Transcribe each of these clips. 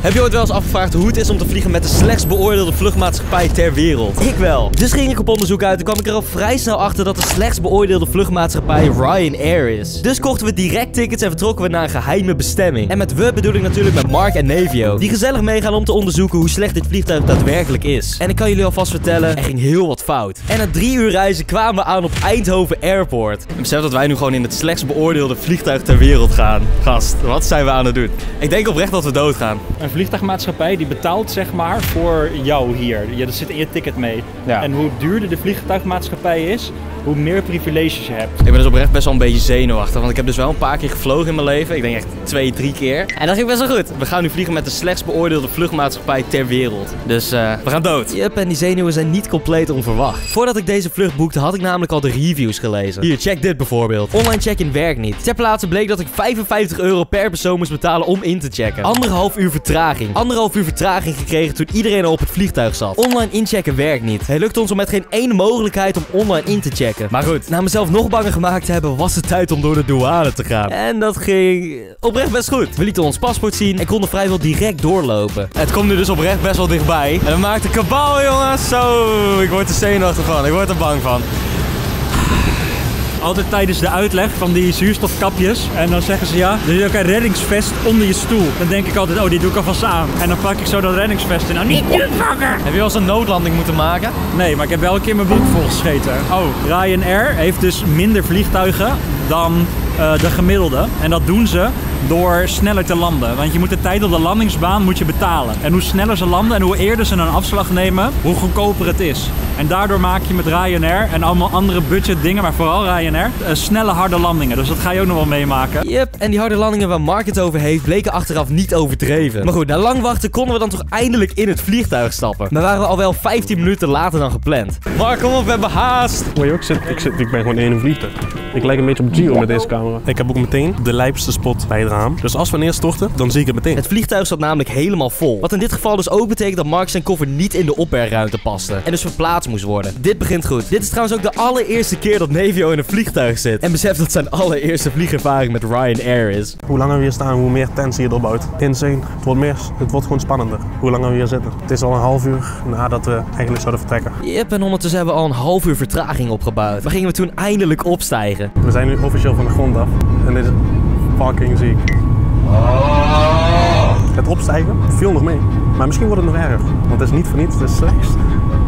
Heb je ooit wel eens afgevraagd hoe het is om te vliegen met de slechtst beoordeelde vluchtmaatschappij ter wereld? Ik wel. Dus ging ik op onderzoek uit en kwam ik er al vrij snel achter dat de slechtst beoordeelde vluchtmaatschappij Ryanair is. Dus kochten we direct tickets en vertrokken we naar een geheime bestemming. En met we bedoel ik natuurlijk met Mark en Nevio, die gezellig meegaan om te onderzoeken hoe slecht dit vliegtuig daadwerkelijk is. En ik kan jullie alvast vertellen, er ging heel wat fout. En na drie uur reizen kwamen we aan op Eindhoven Airport. En besef dat wij nu gewoon in het slechtst beoordeelde vliegtuig ter wereld gaan. Gast, wat zijn we aan het doen? Ik denk oprecht dat we doodgaan. Een vliegtuigmaatschappij die betaalt zeg maar voor jou hier. Ja, dat zit in je ticket mee. Ja. En hoe duurder de vliegtuigmaatschappij is, hoe meer privileges je hebt. Ik ben dus oprecht best wel een beetje zenuwachtig. Want ik heb dus wel een paar keer gevlogen in mijn leven. Ik denk echt twee, drie keer. En dat ging best wel goed. We gaan nu vliegen met de slechtst beoordeelde vluchtmaatschappij ter wereld. Dus eh, we gaan dood. Yep, en die zenuwen zijn niet compleet onverwacht. Voordat ik deze vlucht boekte, had ik namelijk al de reviews gelezen. Hier, check dit bijvoorbeeld. Online check-in werkt niet. Ter plaatse bleek dat ik 55 euro per persoon moest betalen om in te checken. Anderhalf uur vertraging. Anderhalf uur vertraging gekregen toen iedereen al op het vliegtuig zat. Online inchecken werkt niet. Het lukt ons om met geen ene mogelijkheid om online in te checken. Maar goed, na mezelf nog banger gemaakt te hebben, was het tijd om door de douane te gaan. En dat ging oprecht best goed. We lieten ons paspoort zien en konden vrijwel direct doorlopen. Het komt nu dus oprecht best wel dichtbij. En we maakten kabaal, jongens. Zo, ik word er zenuwachtig van. Ik word er bang van. Altijd tijdens de uitleg van die zuurstofkapjes. En dan zeggen ze ja, er is ook een reddingsvest onder je stoel. Dan denk ik altijd, oh die doe ik alvast aan. En dan pak ik zo dat reddingsvest in. Nou niet nu pakken! Heb je wel eens een noodlanding moeten maken? Nee, maar ik heb wel een keer mijn broek volgescheten. Oh, Ryanair heeft dus minder vliegtuigen dan eh, de gemiddelde. En dat doen ze door sneller te landen. Want je moet de tijd op de landingsbaan moet je betalen. En hoe sneller ze landen en hoe eerder ze een afslag nemen, hoe goedkoper het is. En daardoor maak je met Ryanair en allemaal andere budget dingen, maar vooral Ryanair, eh, snelle harde landingen. Dus dat ga je ook nog wel meemaken. Yep, en die harde landingen waar Mark het over heeft, bleken achteraf niet overdreven. Maar goed, na lang wachten konden we dan toch eindelijk in het vliegtuig stappen. Maar waren we al wel 15 minuten later dan gepland. Mark, kom op, we hebben haast. Hoor je ook, ik, zit, ik, zit, ik ben gewoon in een vliegtuig. Ik lijk een beetje op Gio met deze camera. Ik heb ook meteen de lijpste spot bij het raam. Dus als we neerstorten, dan zie ik het meteen. Het vliegtuig zat namelijk helemaal vol. Wat in dit geval dus ook betekent dat Mark zijn koffer niet in de opbergruimte paste. En dus verplaatst moest worden. Dit begint goed. Dit is trouwens ook de allereerste keer dat Nevio in een vliegtuig zit. En besef dat zijn allereerste vliegervaring met Ryanair is. Hoe langer we hier staan, hoe meer tensie je opbouwt. Insane. Het wordt, meer, het wordt gewoon spannender. Hoe langer we hier zitten. Het is al een half uur nadat we eigenlijk zouden vertrekken. Yep, en ondertussen hebben we al een half uur vertraging opgebouwd. Waar gingen we toen eindelijk opstijgen? We zijn nu officieel van de grond af. En dit is fucking ziek. Het opstijgen viel nog mee. Maar misschien wordt het nog erger. Want het is niet voor niets de slechtst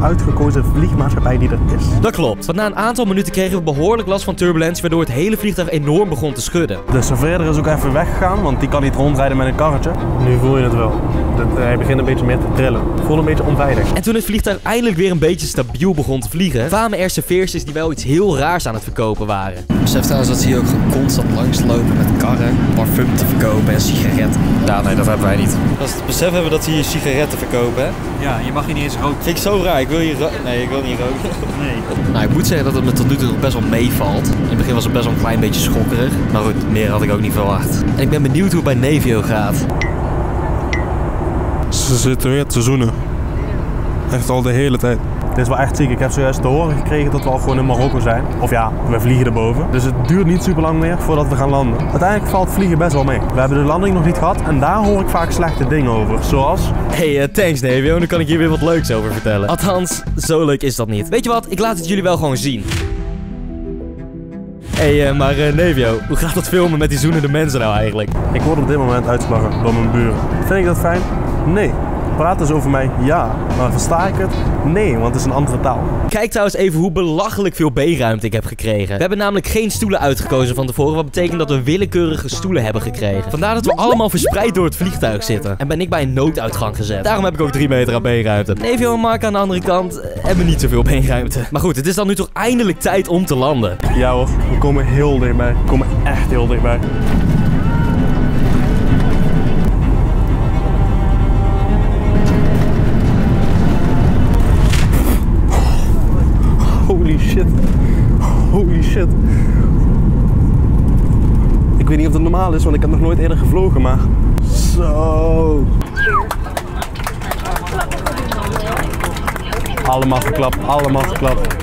uitgekozen vliegmaatschappij die er is. Dat klopt. Want na een aantal minuten kregen we behoorlijk last van turbulentie, waardoor het hele vliegtuig enorm begon te schudden. De serveerder is ook even weggegaan, want die kan niet rondrijden met een karretje. Nu voel je het wel. Dat, eh, hij begint een beetje meer te trillen. Ik voel een beetje onveilig. En toen het vliegtuig eindelijk weer een beetje stabiel begon te vliegen, kwamen er serveersters die wel iets heel raars aan het verkopen waren. Besef trouwens dat ze hier ook constant langslopen met karren, parfum te verkopen en sigaretten. Ja, nee, dat hebben wij niet. Dat is het besef hebben dat ze hier sigaretten verkopen, hè? Ja, je mag hier niet eens roken. Vind ik zo raar. Ik wil hier Nee, ik wil niet roken. Nee. Nou, ik moet zeggen dat het me tot nu toe nog best wel meevalt. In het begin was het best wel een klein beetje schokkerig. Maar goed, meer had ik ook niet verwacht. En ik ben benieuwd hoe het bij Nevio gaat. Ze zitten weer te zoenen. Echt al de hele tijd. Dit is wel echt ziek. Ik heb zojuist te horen gekregen dat we al gewoon in Marokko zijn. Of ja, we vliegen erboven. Dus het duurt niet super lang meer voordat we gaan landen. Uiteindelijk valt vliegen best wel mee. We hebben de landing nog niet gehad en daar hoor ik vaak slechte dingen over. Zoals... Hey, eh, thanks Nevio. Nu kan ik hier weer wat leuks over vertellen. Althans, zo leuk is dat niet. Weet je wat? Ik laat het jullie wel gewoon zien. Hey, eh, maar eh, Nevio, hoe gaat dat filmen met die zoenende mensen nou eigenlijk? Ik word op dit moment uitgelachen door mijn buren. Vind ik dat fijn? Nee. Praten ze over mij? Ja. Maar versta ik het? Nee, want het is een andere taal. Kijk trouwens even hoe belachelijk veel beenruimte ik heb gekregen. We hebben namelijk geen stoelen uitgekozen van tevoren, wat betekent dat we willekeurige stoelen hebben gekregen. Vandaar dat we allemaal verspreid door het vliegtuig zitten. En ben ik bij een nooduitgang gezet. Daarom heb ik ook 3 meter aan beenruimte. Nevio en Mark aan de andere kant eh, hebben niet zoveel beenruimte. Maar goed, het is dan nu toch eindelijk tijd om te landen. Ja hoor, we komen heel dichtbij. We komen echt heel dichtbij. Shit. Ik weet niet of het normaal is, want ik heb nog nooit eerder gevlogen, maar... Zo. Allemaal geklapt, allemaal geklapt.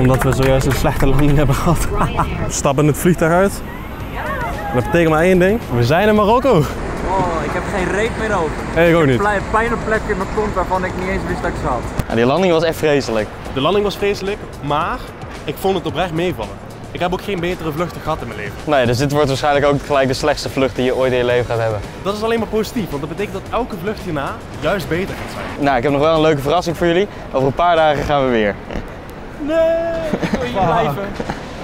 Omdat we zojuist een slechte landing hebben gehad. We stappen het vliegtuig uit. En dat betekent maar één ding. We zijn in Marokko. Oh Ik heb geen reet meer over. Nee, ik ook niet. Pijn op plekken in mijn kont waarvan ik niet eens wist dat ik ze had. Ja, die landing was echt vreselijk. De landing was vreselijk, maar ik vond het oprecht meevallen. Ik heb ook geen betere vluchten gehad in mijn leven. Nee, dus dit wordt waarschijnlijk ook gelijk de slechtste vlucht die je ooit in je leven gaat hebben. Dat is alleen maar positief, want dat betekent dat elke vlucht hierna juist beter gaat zijn. Nou, ik heb nog wel een leuke verrassing voor jullie. Over een paar dagen gaan we weer. Nee, wil je blijven?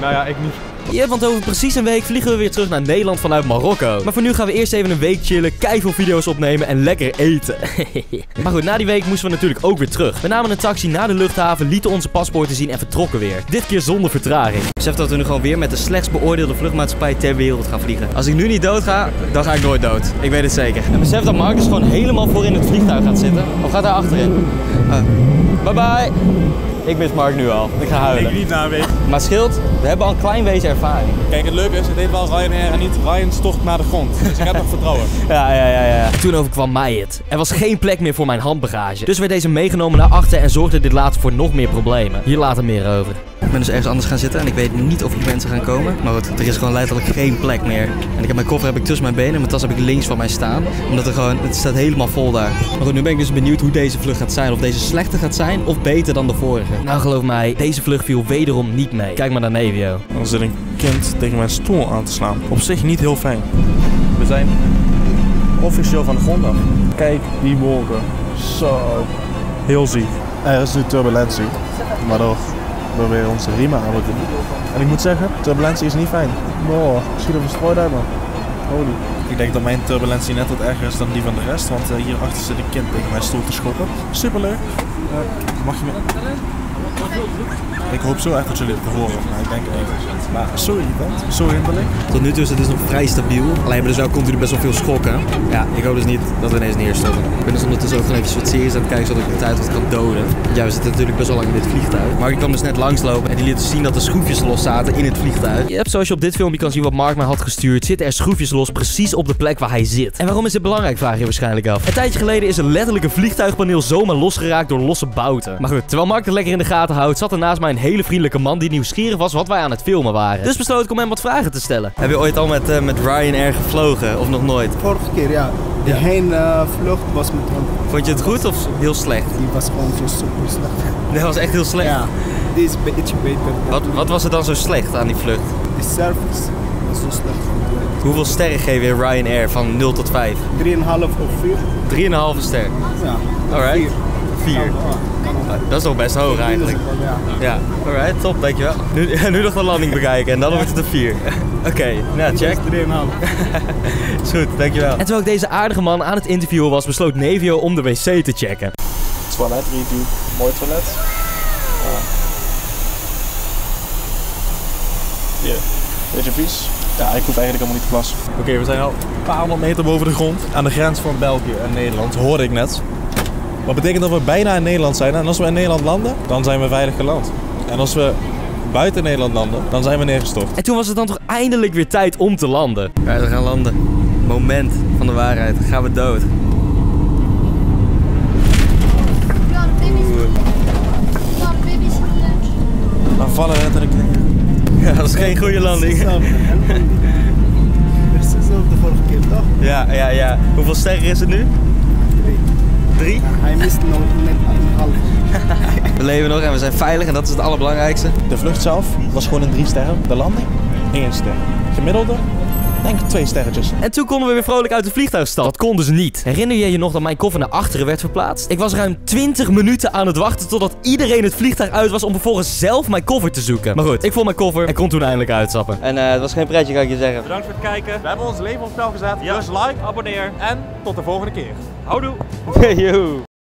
Nou ja, ik niet. Ja, want over precies een week vliegen we weer terug naar Nederland vanuit Marokko. Maar voor nu gaan we eerst even een week chillen, veel video's opnemen en lekker eten. maar goed, na die week moesten we natuurlijk ook weer terug. We namen een taxi naar de luchthaven, lieten onze paspoorten zien en vertrokken weer. Dit keer zonder vertraging. Besef dat we nu gewoon weer met de slechtst beoordeelde vluchtmaatschappij ter wereld gaan vliegen. Als ik nu niet dood ga, dan ga ik nooit dood. Ik weet het zeker. En besef dat Marcus gewoon helemaal voor in het vliegtuig gaat zitten. Of gaat hij achterin? Ah. Bye bye. Ik mis Mark nu al. Ik ga huilen. niet naar week. Maar scheelt, we hebben al een klein beetje ervaring. Kijk, het leuke is, het heet wel Ryanair en niet Ryan stort naar de grond. Dus ik heb nog vertrouwen. Ja, ja, ja, ja. Toen overkwam mij het. Er was geen plek meer voor mijn handbagage. Dus werd deze meegenomen naar achter en zorgde dit later voor nog meer problemen. Hier later meer over. Ik ben dus ergens anders gaan zitten en ik weet niet of hier mensen gaan komen. Maar goed, er is gewoon letterlijk geen plek meer. En ik heb mijn koffer heb ik tussen mijn benen en mijn tas heb ik links van mij staan. Omdat er gewoon, het staat helemaal vol daar. Maar goed, nu ben ik dus benieuwd hoe deze vlucht gaat zijn. Of deze slechter gaat zijn of beter dan de vorige. Nou geloof mij, deze vlucht viel wederom niet mee. Kijk maar naar Nevio. Dan zit een kind tegen mijn stoel aan te slaan. Op zich niet heel fijn. We zijn officieel van de grond af. Kijk die wolken. Zo. Heel ziek. Er is nu turbulentie. Waardoor we weer onze riemen aan moeten doen. En ik moet zeggen, turbulentie is niet fijn. Oh, ziet er verstrooid uit man. Holy. Ik denk dat mijn turbulentie net wat erger is dan die van de rest. Want uh, hierachter zit een kind tegen mijn stoel te schoppen. Superleuk. Uh, mag je me... Ik hoop zo echt dat jullie het horen, maar ik denk het niet. Maar zo irritant, zo hinderlijk. Tot nu toe is het dus nog vrij stabiel. Alleen maar er zou continu best wel veel schokken. Ja, ik hoop dus niet dat we ineens neerstorten. Ik ben dus ondertussen ook gewoon even wat series aan het kijken zodat ik de tijd wat kan doden. Ja, we zitten natuurlijk best wel lang in dit vliegtuig. Mark kwam dus net langslopen en die liet dus zien dat er schroefjes los zaten in het vliegtuig. Je hebt zoals je op dit filmpje kan zien wat Mark mij had gestuurd, zitten er schroefjes los precies op de plek waar hij zit. En waarom is dit belangrijk, vraag je waarschijnlijk af. Een tijdje geleden is er letterlijk een vliegtuigpaneel zomaar losgeraakt door losse bouten. Maar goed, terwijl Mark het lekker in de gaten houdt, zat er naast mij een hele vriendelijke man die nieuwsgierig was wat wij aan het filmen waren. Dus besloot ik om hem wat vragen te stellen. Heb je ooit al met, eh, met Ryanair gevlogen of nog nooit? Vorige keer, ja. De Ja. heenvlucht was met hem. Vond je het goed of heel slecht? Die was gewoon zo super slecht. Dat was echt heel slecht. Ja, die is een beetje beter. Wat, wat was er dan zo slecht aan die vlucht? De service was zo slecht. Hoeveel sterren geef je Ryanair van 0 tot 5? 3,5 of 4. 3,5 ster. Ja. Alright. Vier. 4. Kan, kan ook. Dat is nog best hoog eigenlijk. Ja. Ja, alright, top, dankjewel. Nu, nu nog de landing bekijken en dan wordt het een 4. Oké, nou check. 3,5. Is goed, dankjewel. En terwijl ik deze aardige man aan het interviewen was, besloot Nevio om de wc te checken. Toilet review. Mooi toilet. Hier. Beetje vies. Ja, ik hoef eigenlijk helemaal niet te plassen. Oké, we zijn al een paar honderd meter boven de grond. Aan de grens van België en Nederland, hoorde ik net. Wat betekent dat we bijna in Nederland zijn. En als we in Nederland landen, dan zijn we veilig geland. En als we buiten Nederland landen, dan zijn we neergestort. En toen was het dan toch eindelijk weer tijd om te landen. Ja, we gaan landen. Moment van de waarheid. Gaan we dood. De de. Dan vallen we letterlijk neer. Ja, dat is geen goede landing. Het is hetzelfde vorige keer, toch? Ja, ja, ja. Hoeveel sterren is het nu? Drie. Hij mist nog net een half. We leven nog en we zijn veilig en dat is het allerbelangrijkste. De vlucht zelf was gewoon een drie sterren. De landing, één ster. Gemiddelde, denk ik twee sterretjes. En toen konden we weer vrolijk uit de vliegtuig stappen. Dat kon dus niet. Herinner je je nog dat mijn koffer naar achteren werd verplaatst? Ik was ruim 20 minuten aan het wachten totdat iedereen het vliegtuig uit was om vervolgens zelf mijn koffer te zoeken. Maar goed, ik vond mijn koffer en kon toen eindelijk uitstappen. En eh, het was geen pretje, kan ik je zeggen. Bedankt voor het kijken. We hebben ons leven op spel gezet. Ja. Dus like Abonneer. en tot de volgende keer. Houdoe. Yo.